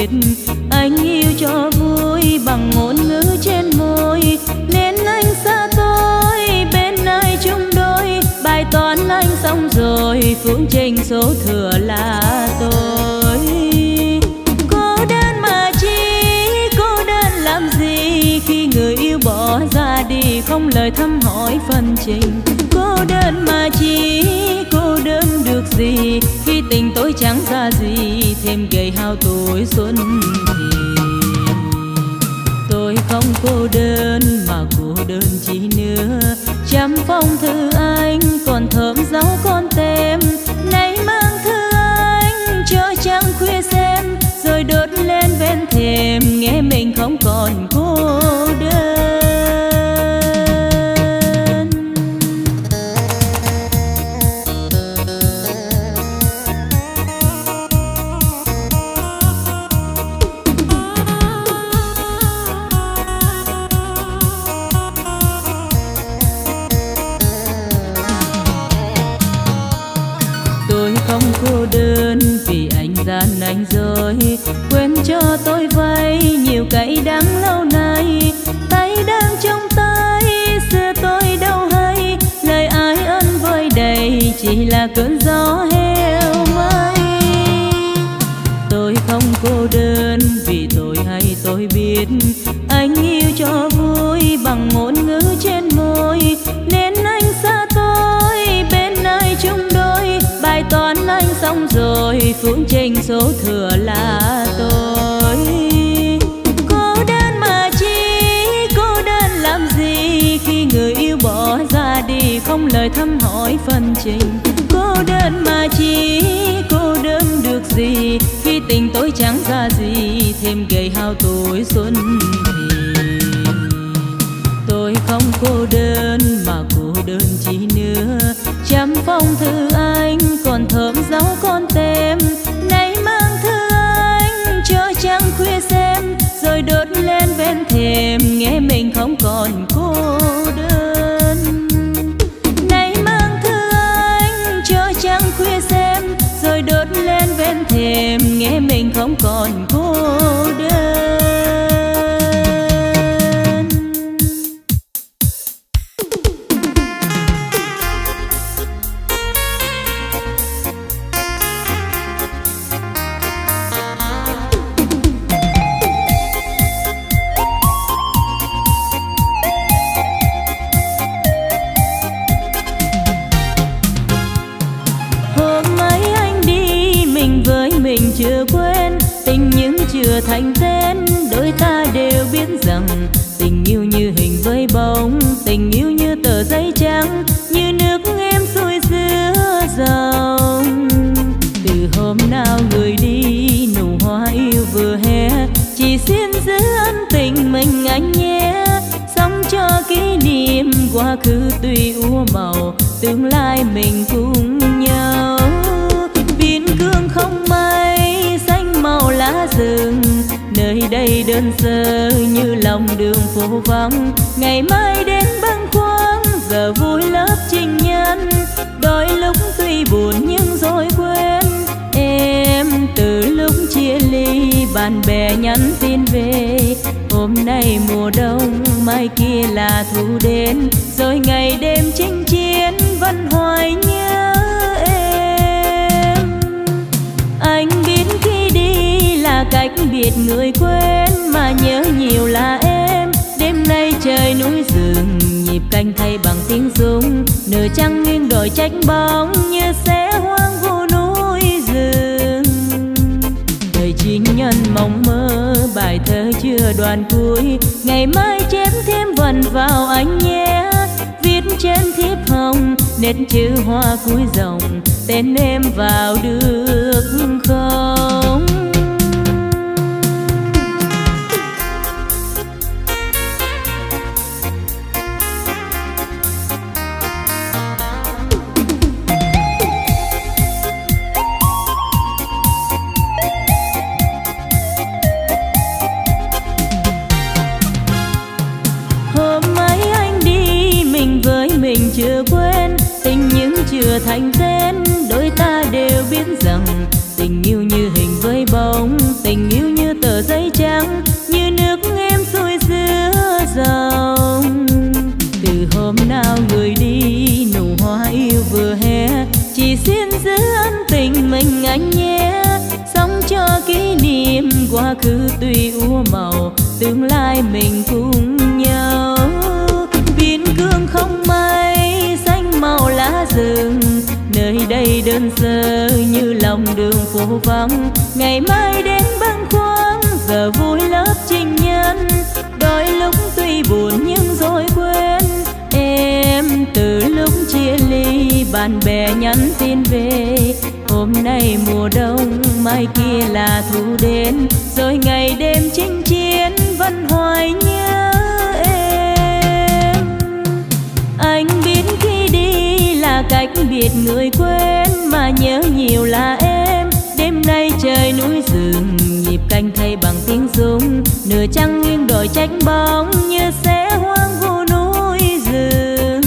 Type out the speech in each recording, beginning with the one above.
tuyệt anh yêu cho vui bằng ngôn ngữ trên môi. Nên anh xa tôi, bên ai chung đôi. Bài toán anh xong rồi, phương trình số thừa là tôi. Cô đơn mà chi, cô đơn làm gì? Khi người yêu bỏ ra đi, không lời thăm hỏi phần trình. Cô đơn mà chi, cô gì? Khi tình tôi chẳng ra gì, thêm gầy hao tuổi xuân thì tôi không cô đơn mà cô đơn chỉ nữa. Chăm phong thư anh, còn thơm dấu con tem. Nay mang thư anh cho trăng khuya xem, rồi đốt lên ven thềm. Nghe mình không còn thêm nghe mình không còn cô đơn. Nay mang thư anh cho trăng khuya xem, rồi đốt lên ven thềm, nghe mình không còn chưa quên, tình những chưa thành tên. Đôi ta đều biết rằng tình yêu như hình với bóng, tình yêu như tờ giấy trắng, như nước em xuôi giữa dòng. Từ hôm nào người đi, nụ hoa yêu vừa hè, chỉ xin giữ ân tình mình anh nhé. Sống cho kỷ niệm, quá khứ tùy úa màu, tương lai mình cùng đơn sơ như lòng đường phố vắng, ngày mai đến băng khoáng, giờ vui lớp trình nhân. Đôi lúc tuy buồn nhưng rồi quên, em từ lúc chia ly, bạn bè nhắn tin về. Hôm nay mùa đông, mai kia là thu đến, rồi ngày đêm chinh chiến, vẫn hoài nhớ em. Anh biết khi đi là cách biệt người quên mà nhớ nhiều là em. Đêm nay trời núi rừng, nhịp canh thay bằng tiếng rung. Nửa trăng nghiêng đổi trách bóng như sẽ hoang vu núi rừng.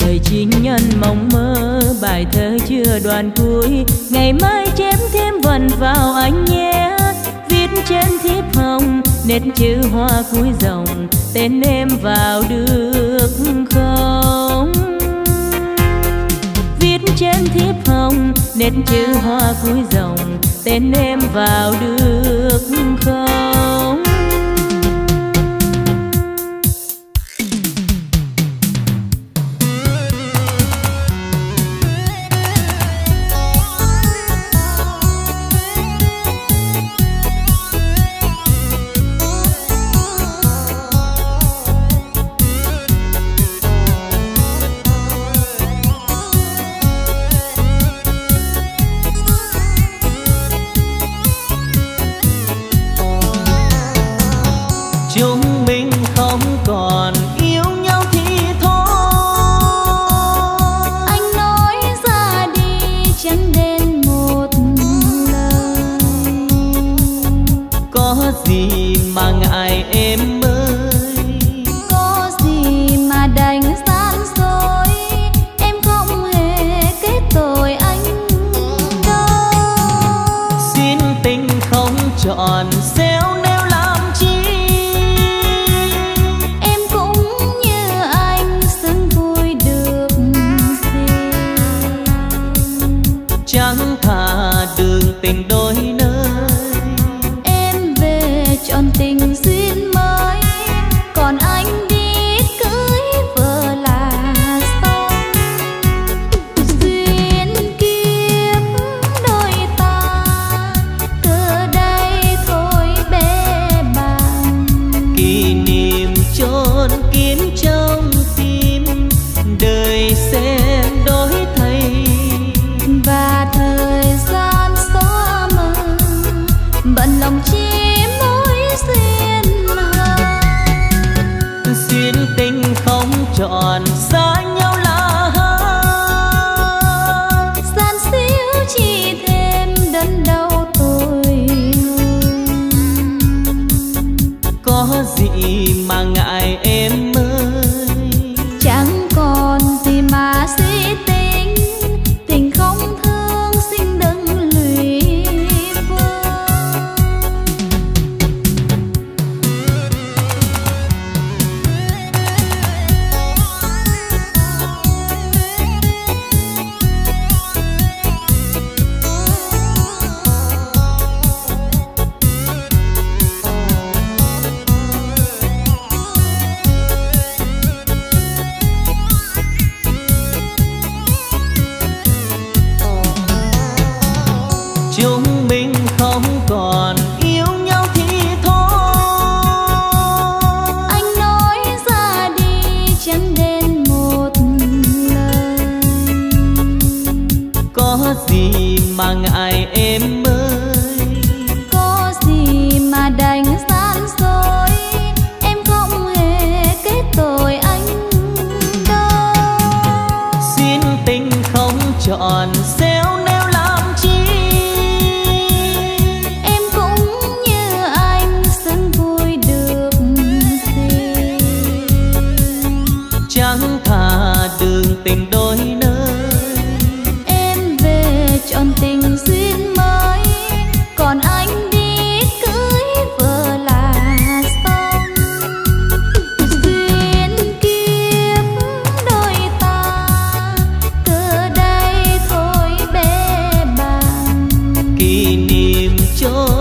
Đời chính nhân mong mơ, bài thơ chưa đoạn cuối. Ngày mai chém thêm vần vào anh nhé. Viết trên thiếp hồng, nét chữ hoa cuối dòng tên em vào được không? Trên thiếp hồng nét chữ hoa cuối dòng tên em vào được không? Chẳng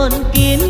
muôn kiên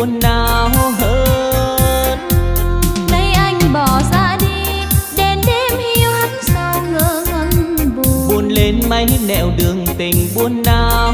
buồn nào hơn. Nay anh bỏ ra đi đêm đêm hiu hắt sao ngỡ ngẩn buồn. Buồn lên mấy nẻo đường tình buồn nào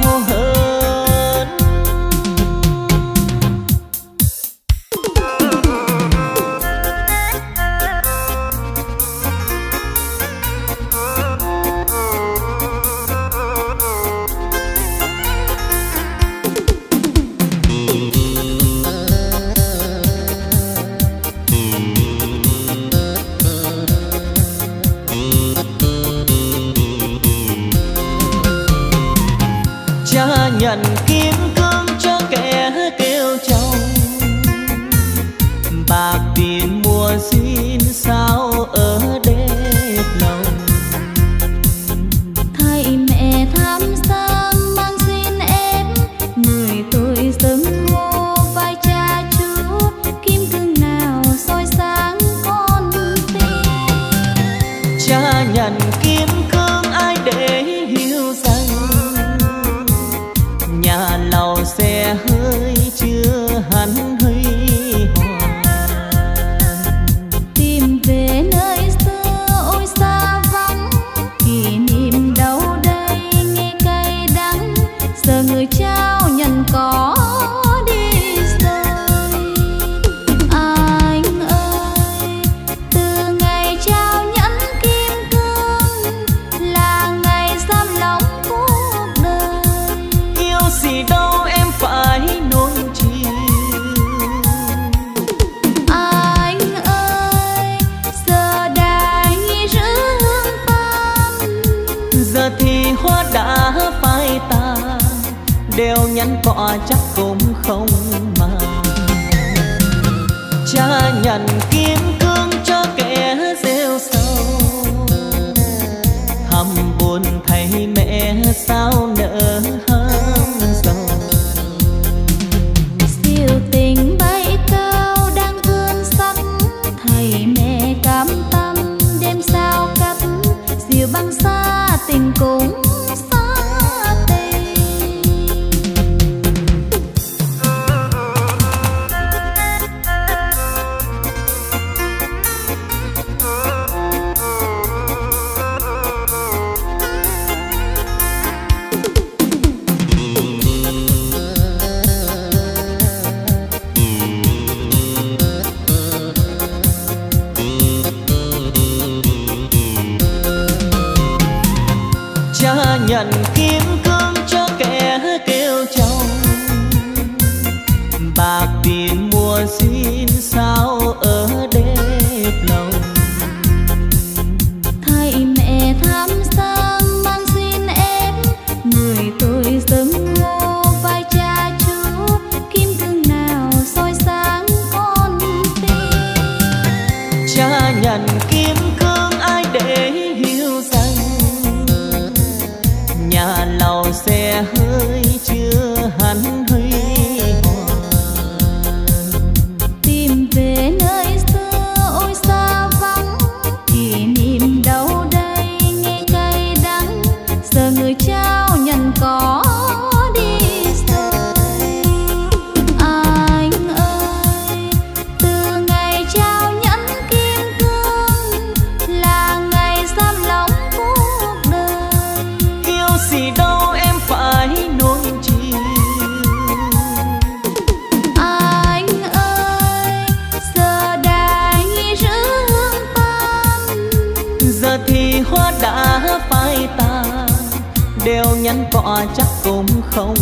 đều nhắn võ chắc cũng không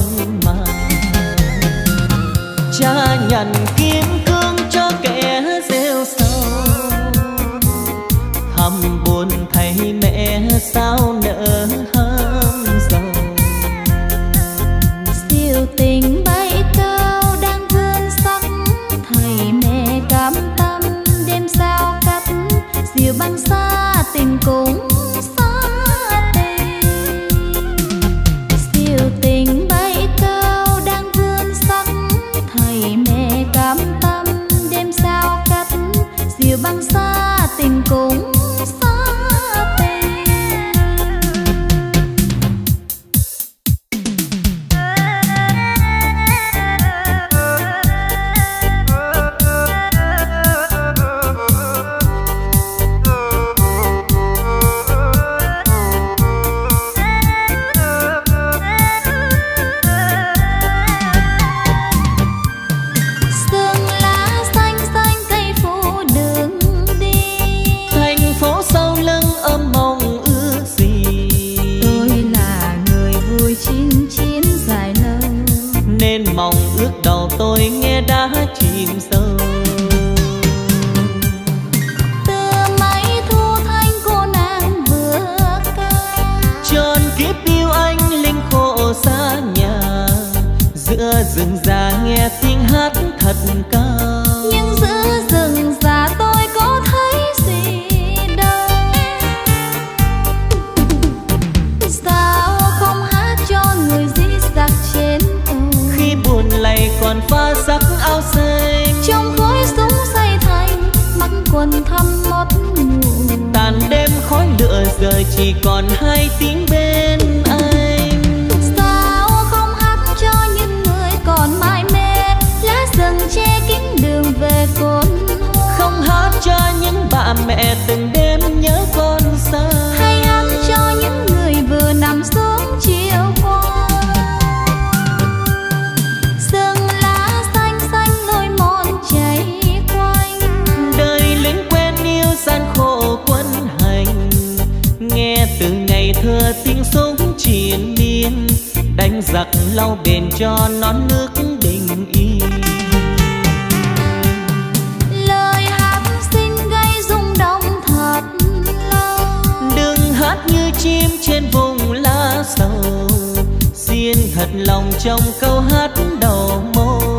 mà cha nhận kiếm cương cho kẻ rêu sâu thầm buồn thấy mẹ sao nỡ chim trên vùng lá sầu. Xin thật lòng trong câu hát đầu môi.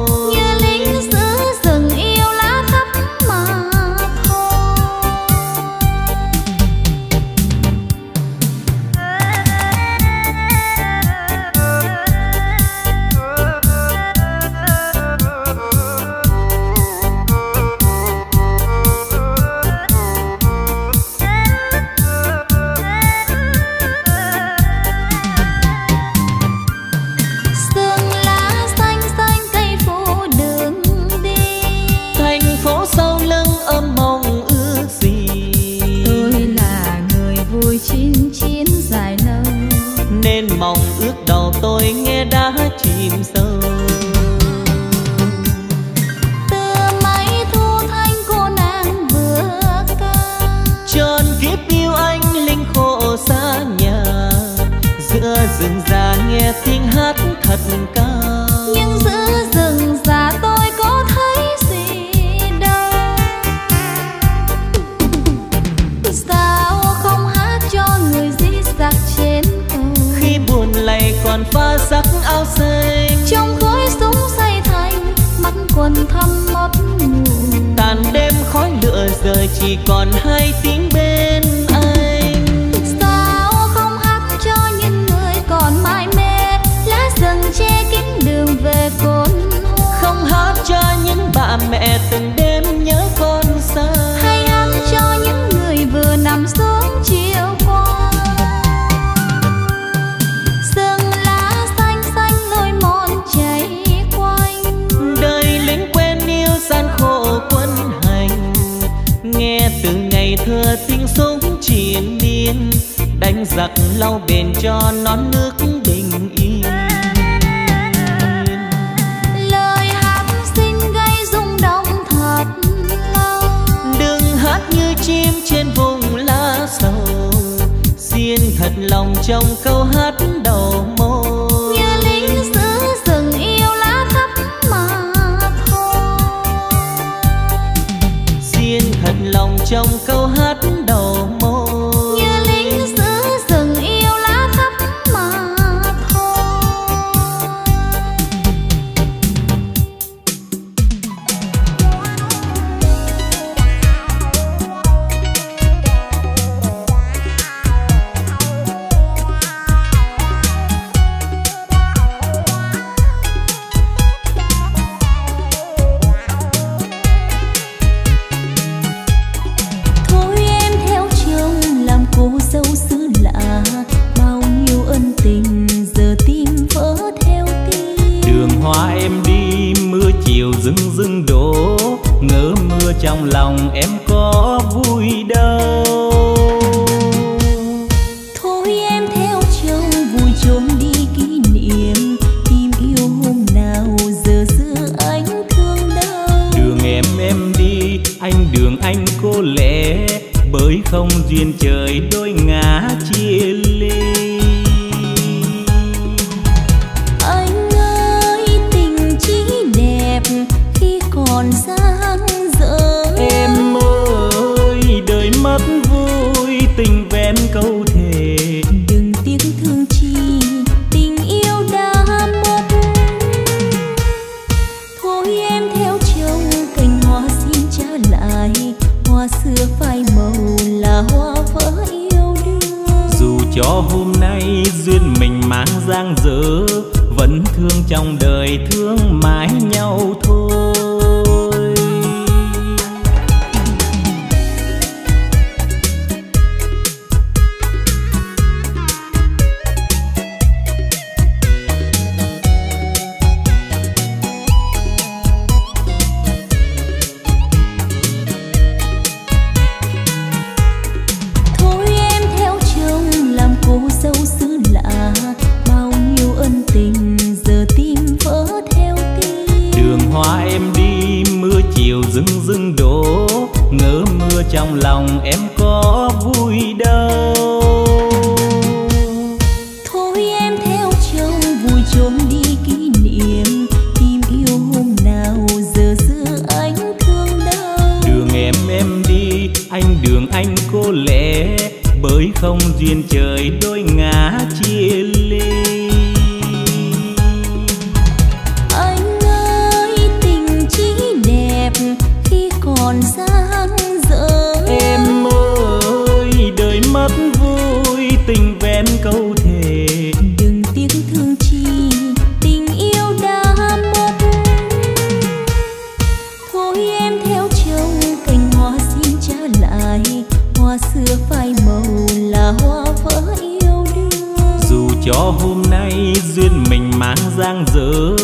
xưa phai màu là hoa vỡ yêu đương. Dù cho hôm nay duyên mình mang giang dở,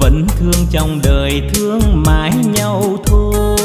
vẫn thương trong đời thương mãi nhau thôi.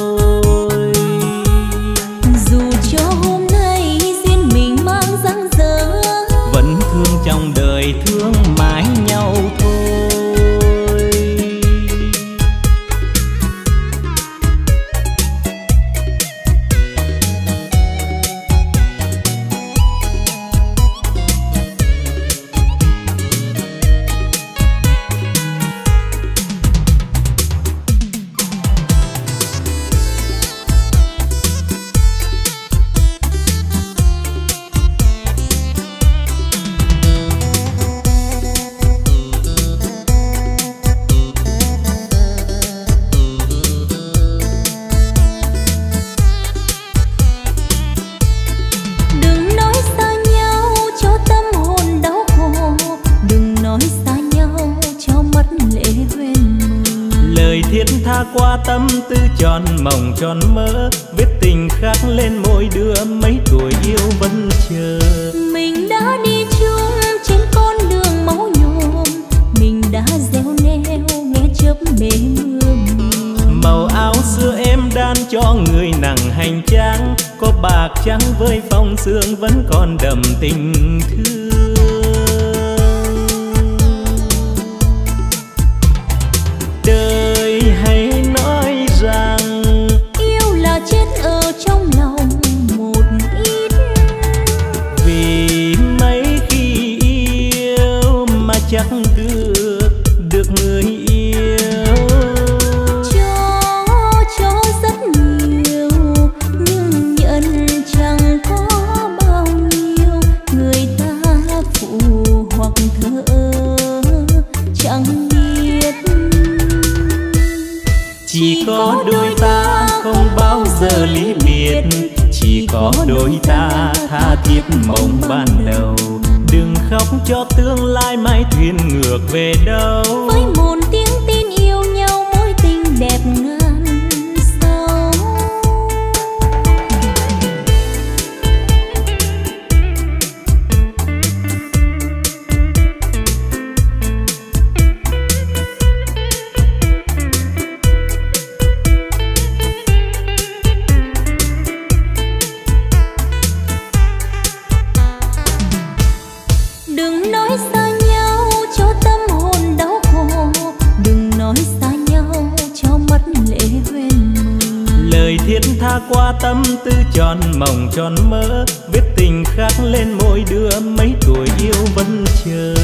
Tâm tư tròn mộng tròn mơ viết tình khắc lên môi đưa mấy tuổi yêu vẫn chờ.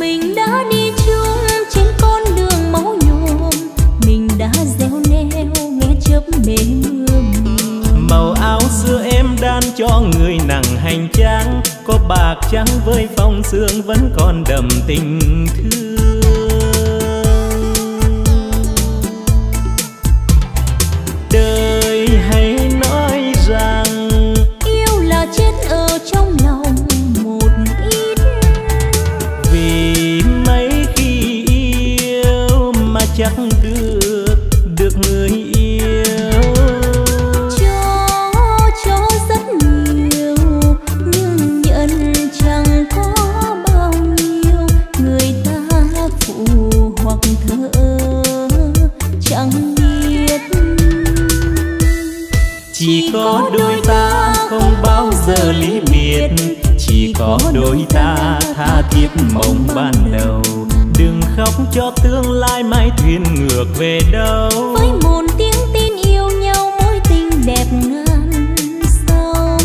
Mình đã đi chung trên con đường máu nhuộm mình đã gieo neo nghe chớp mê mưa màu áo xưa em đan cho người nặng hành trang có bạc trắng với phong sương vẫn còn đậm tình thương cho tương lai mãi thuyền ngược về đâu. Với một tiếng tin yêu nhau mối tình đẹp ngàn sâu.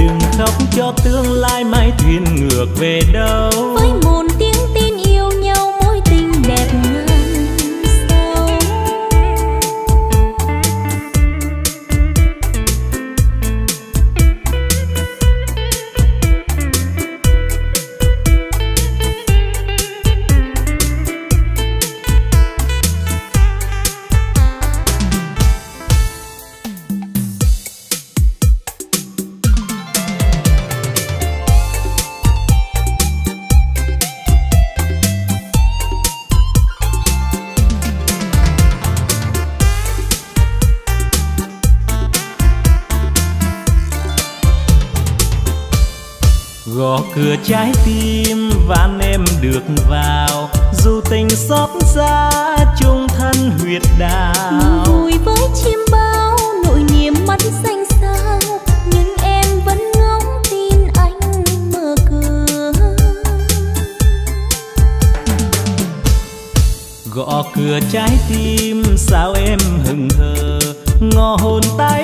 Đừng khóc cho tương lai mãi thuyền ngược về đâu. Với ngò hồn ta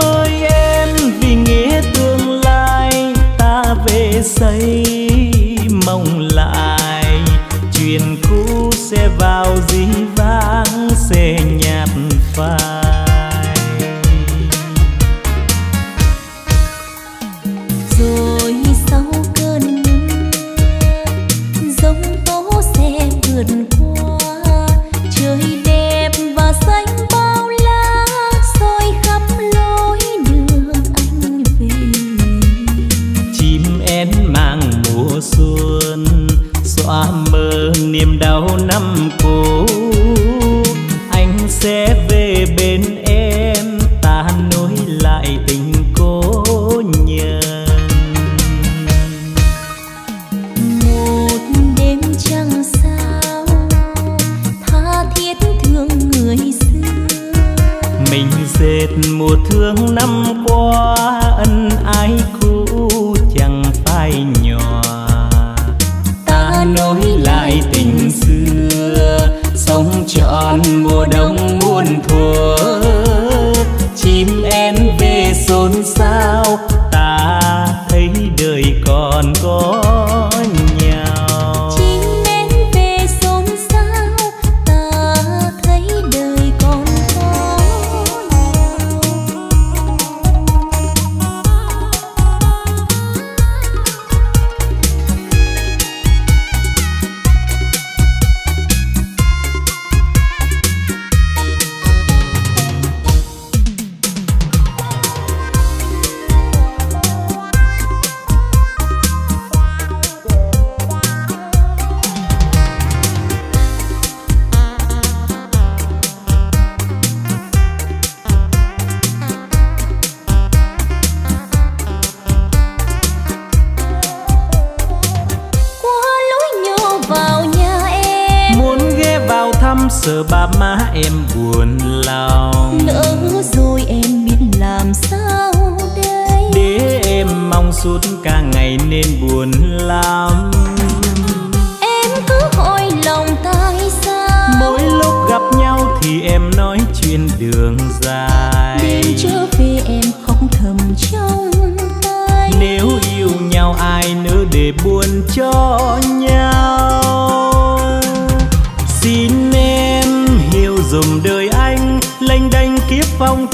em em vì nghĩa tương lai, ta về xây mong lại. Chuyện cũ sẽ vào dĩ vãng, sẽ nhạt phai.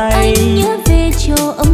say Anh nhớ về chỗ ấm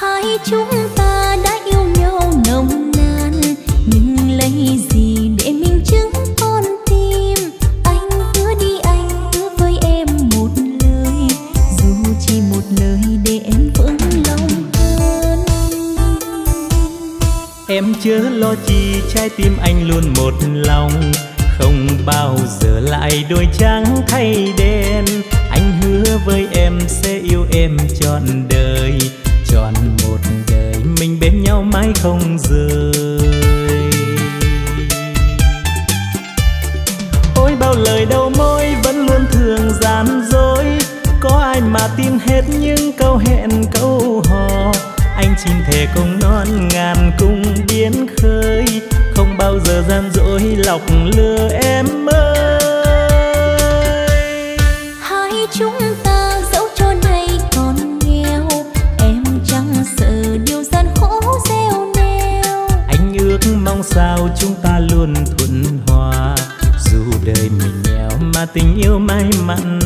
hai chúng ta đã yêu nhau nồng nàn. Nhưng lấy gì để minh chứng con tim? Anh cứ đi, anh cứ với em một lời. Dù chỉ một lời để em vững lòng hơn. Em chớ lo chi, trái tim anh luôn một lòng. Không bao giờ lại đôi trắng thay đen. Anh hứa với em sẽ yêu em trọn đời. không rời. Ôi, bao lời đầu môi vẫn luôn thường gian dối. Có ai mà tin hết những câu hẹn, câu hò? Anh xin thề cùng non ngàn cùng biến khơi. Không bao giờ gian dối lọc lừa em ơi. Hai chúng ta sao chúng ta luôn thuận hòa? Dù đời mình nghèo mà tình yêu may mắn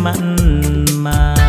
mặn mà.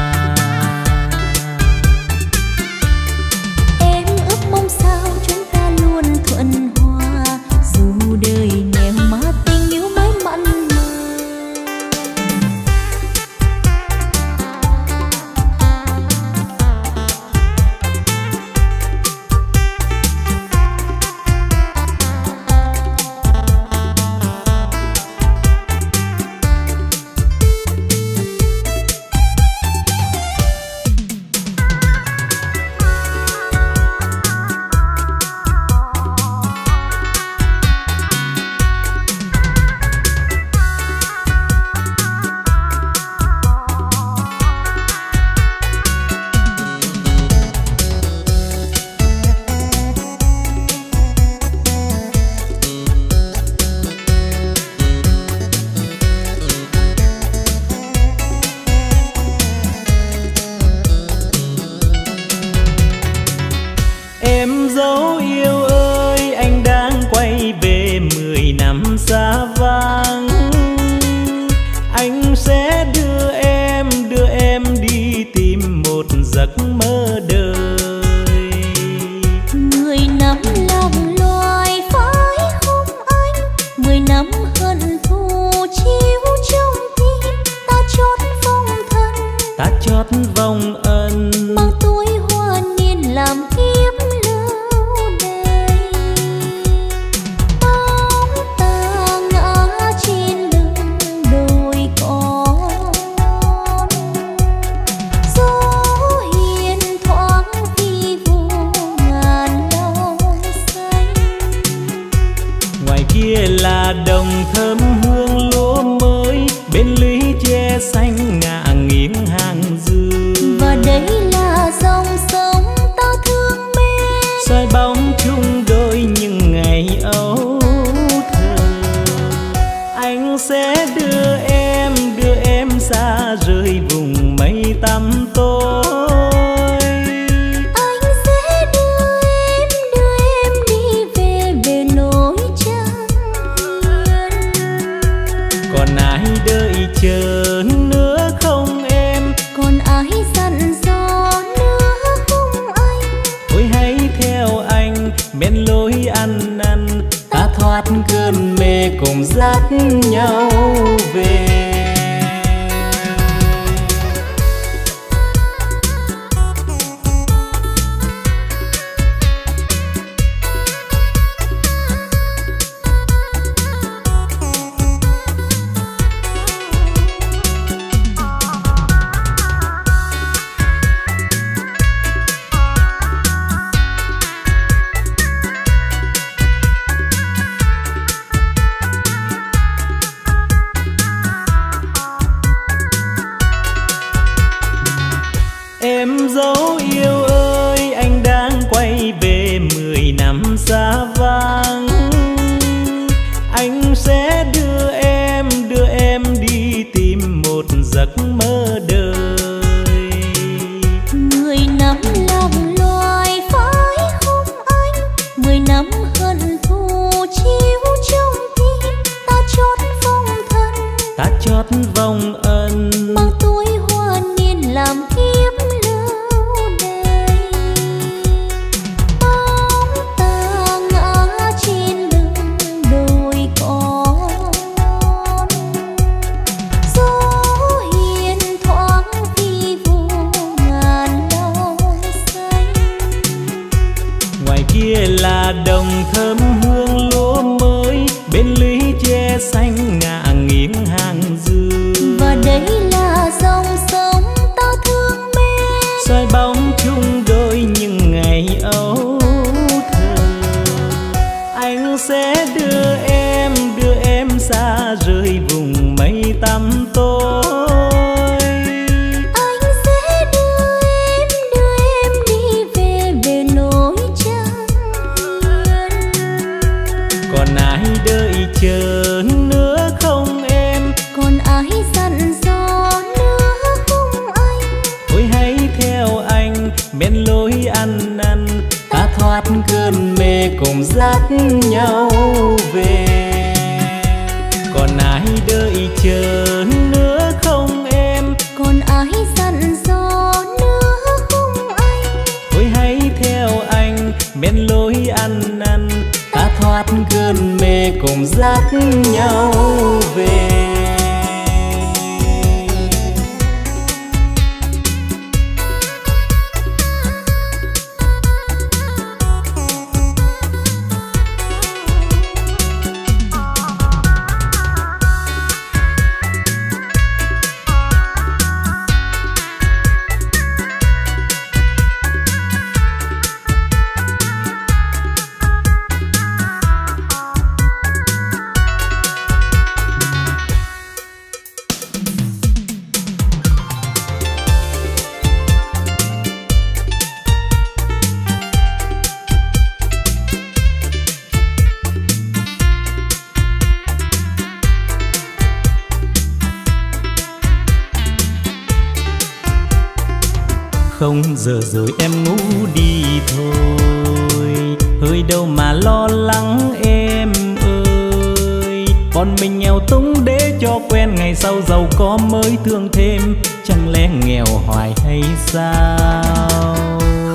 Giờ rồi em ngủ đi thôi. Hơi đâu mà lo lắng em ơi. Còn mình nghèo túng để cho quen ngày sau giàu có mới thương thêm. Chẳng lẽ nghèo hoài hay sao?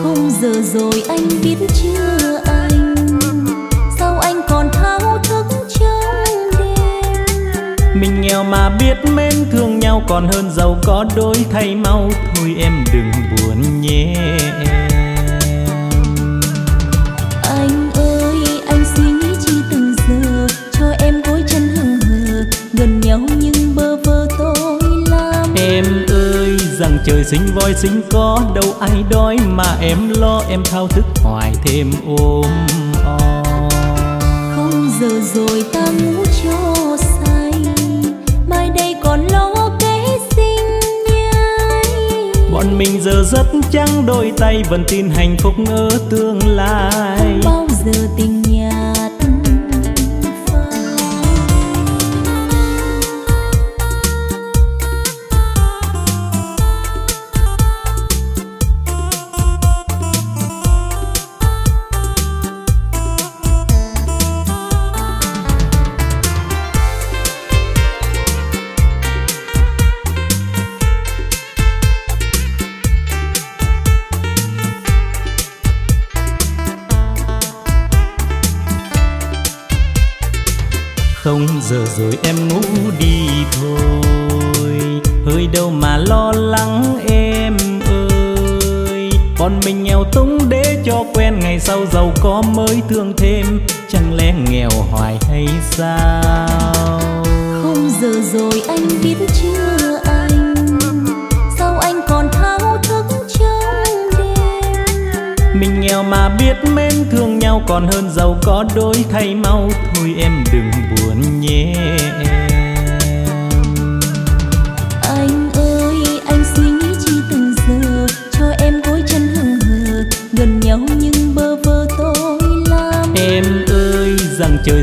Không giờ rồi anh biết chưa anh? Sao anh còn thao thức trong đêm? Mình nghèo mà biết mến thương nhau còn hơn giàu có đôi thay mau thôi sinh sinh có đâu ai đói mà em lo em thao thức hoài thêm ôm o không giờ rồi ta ngủ cho say mai đây còn lo bọn mình giờ rất trắng đôi tay vẫn tin hạnh phúc ở tương lai. Không bao giờ tình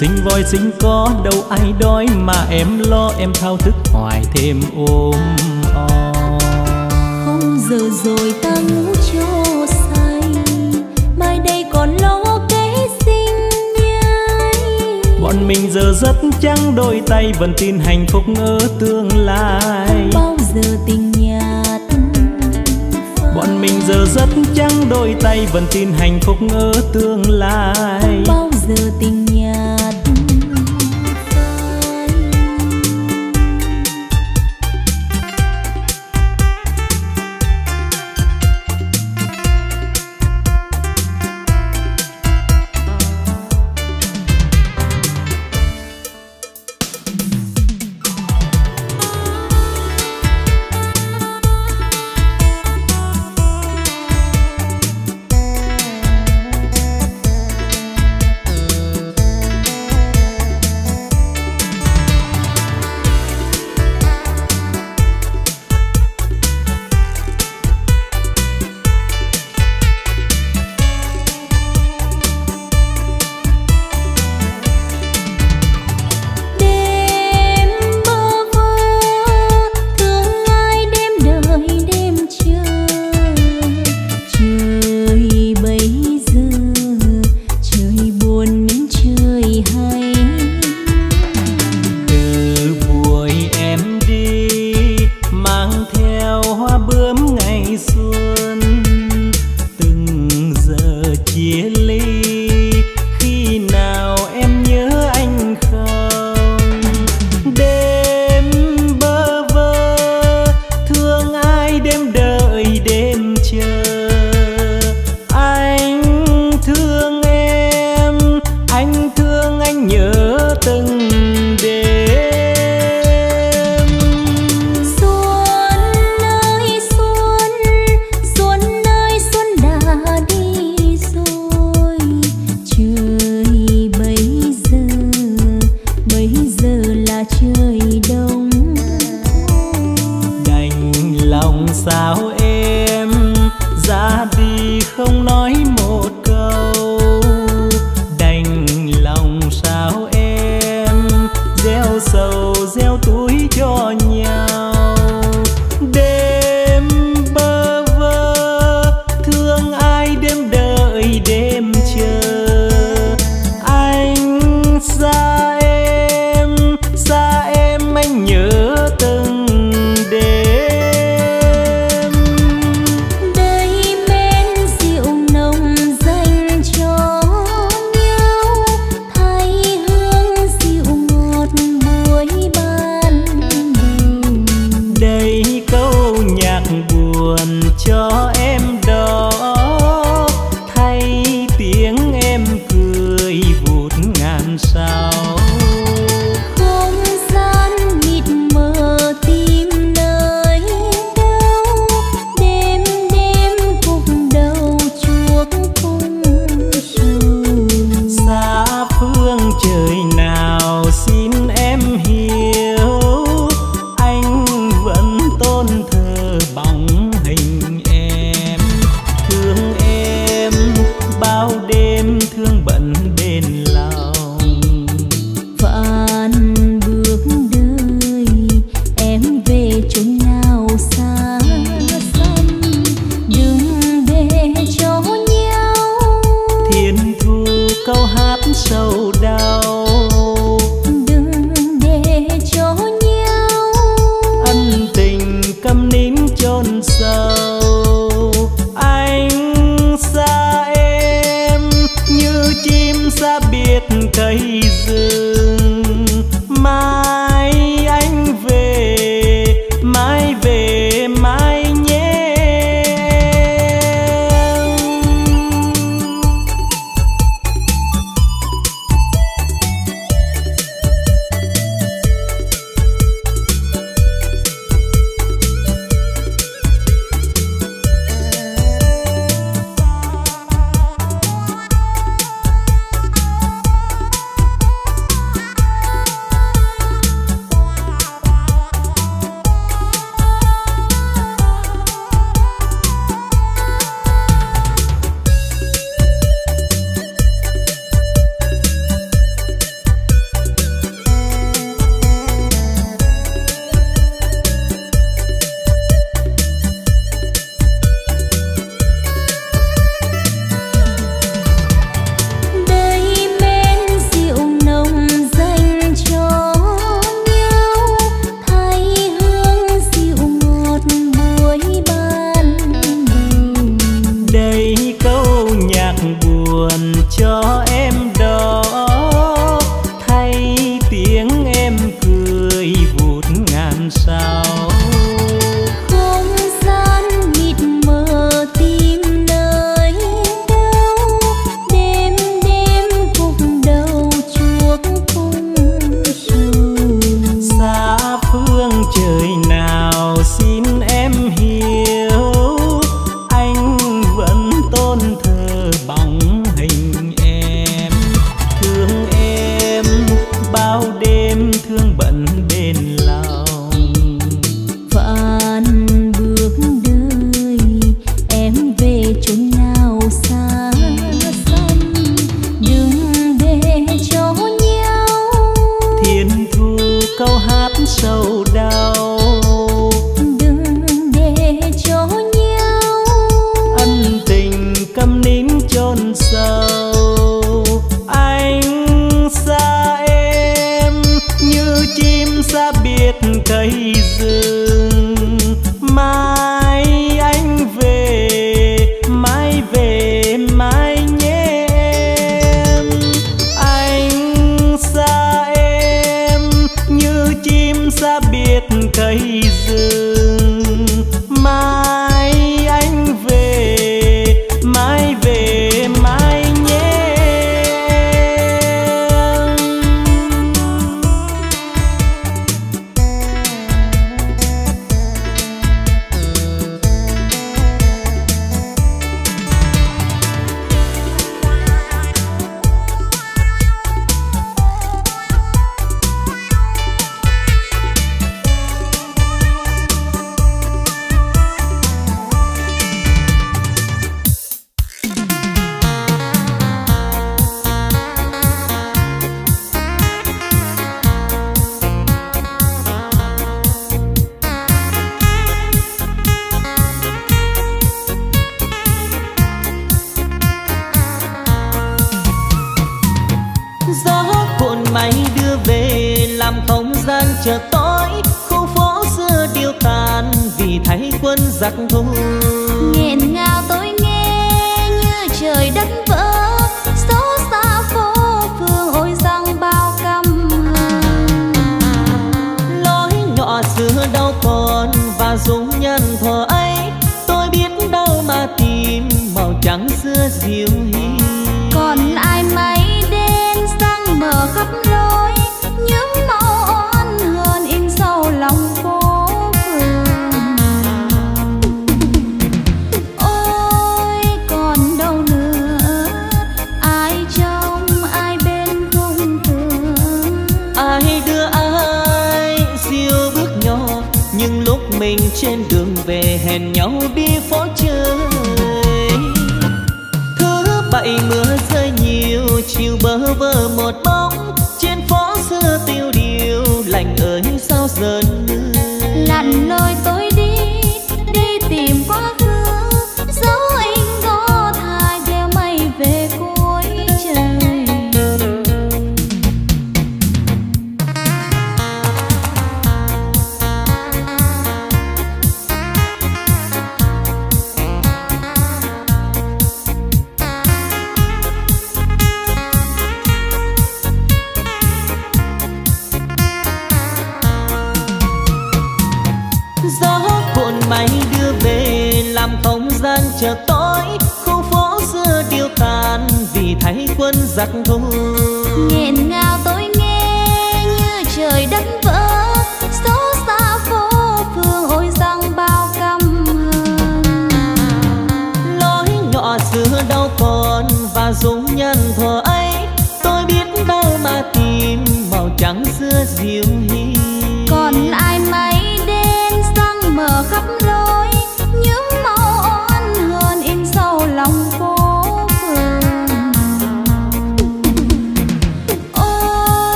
sinh voi sinh có đâu ai đói mà em lo em thao thức hoài thêm ôm o không giờ rồi ta ngủ cho say mai đây còn lo kế sinh nhai. Bọn mình giờ rất trắng đôi tay vẫn tin hạnh phúc ở tương lai. Không bao giờ tình nhạt bọn mình giờ rất trắng đôi tay vẫn tin hạnh phúc ở tương lai. Bao giờ tình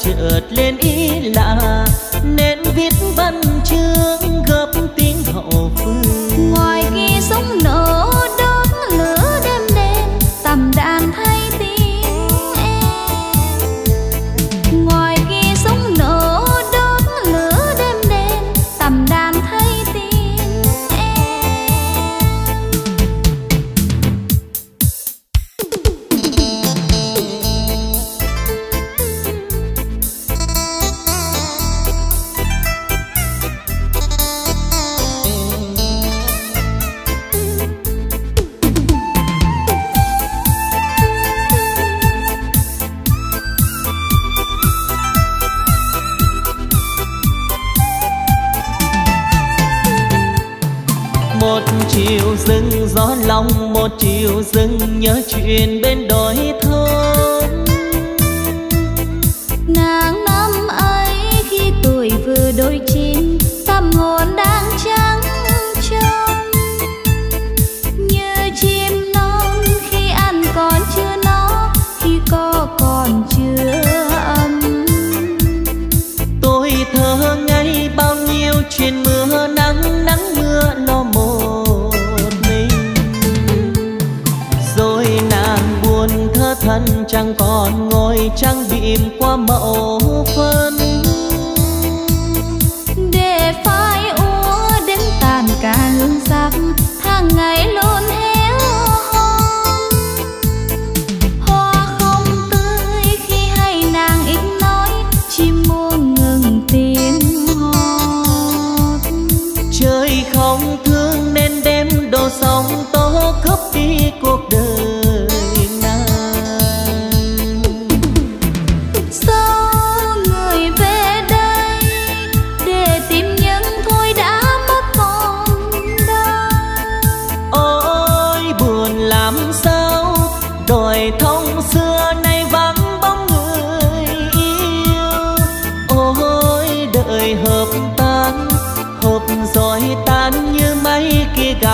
chợt lên ý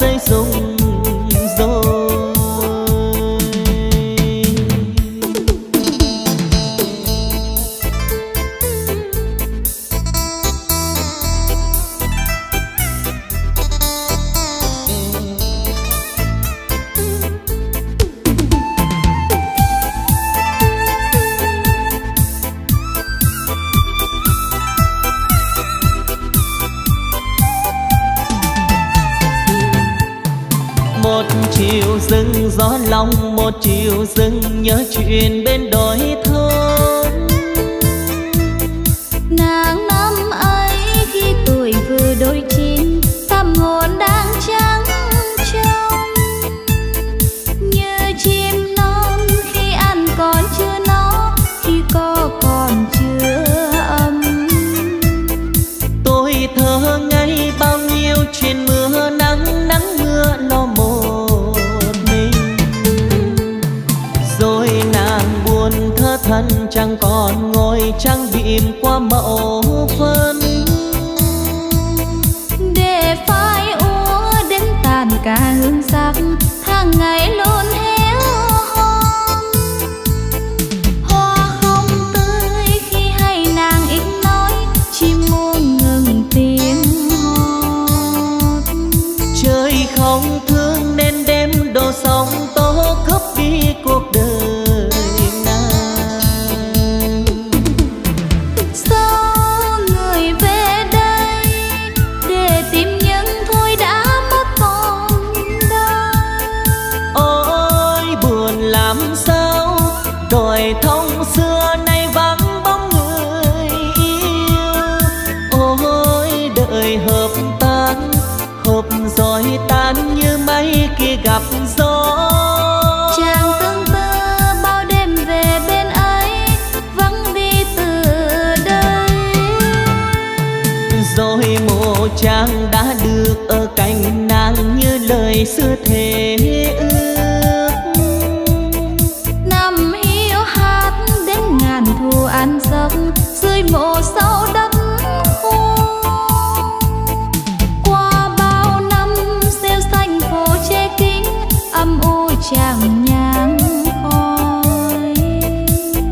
xây dung trang đã được ở cạnh nàng như lời xưa thề ước. Năm hiếu hát đến ngàn thu ăn giấc dưới mộ sâu đất khô qua bao năm xeo xanh phố che kính âm u chàng nhang khói.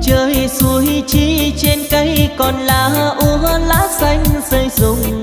Chơi suối chi trên cây còn lá úa lá xanh rơi rụng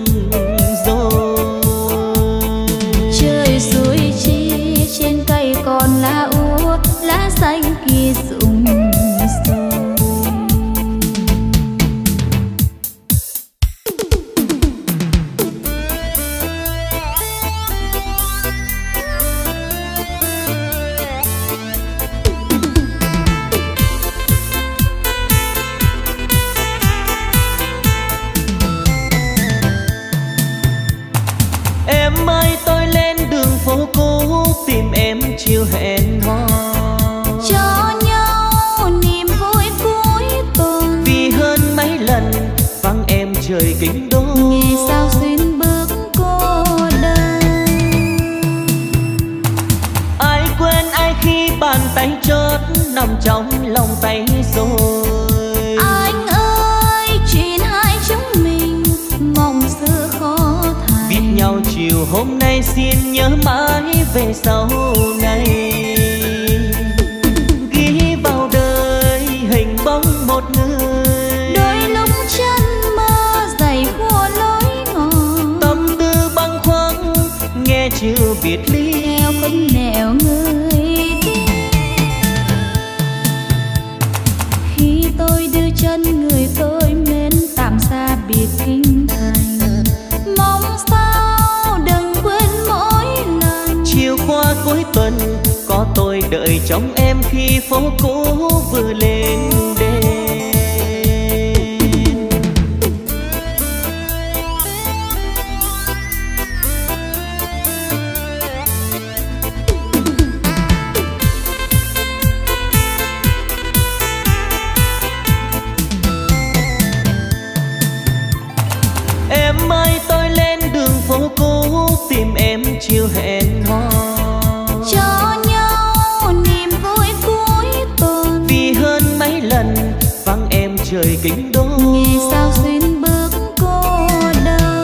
người kinh đô. Nghĩ sao xin bước cô đơn?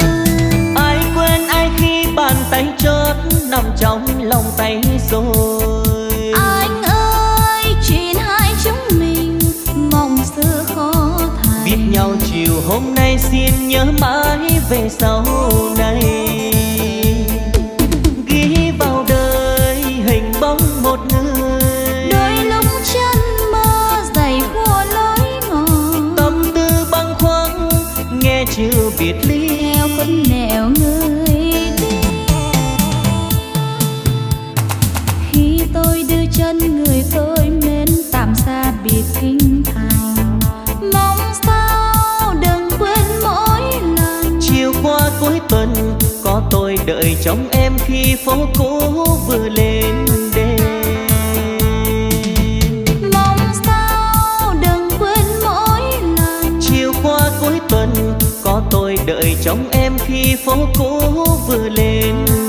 Ai quên ai khi bàn tay chót nằm trong lòng tay rồi? Anh ơi chuyện hai chúng mình mong xưa khó thành. biết nhau chiều hôm nay xin nhớ mãi về sau này. đợi trong em khi phố cũ vừa lên đêm mong sao đừng quên mỗi lần chiều qua cuối tuần có tôi đợi trong em khi phố cũ vừa lên đêm.